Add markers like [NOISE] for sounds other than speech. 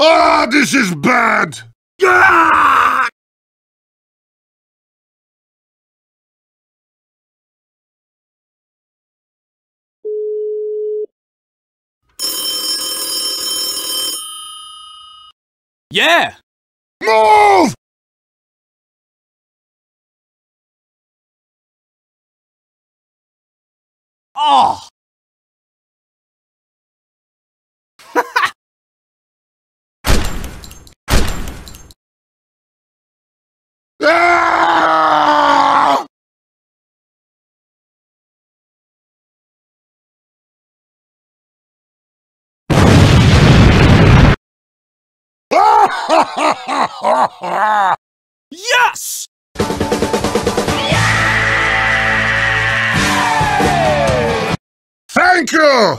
Ah, this is bad! Ah! Yeah! Move! Oh! [LAUGHS] Yes! Thank you!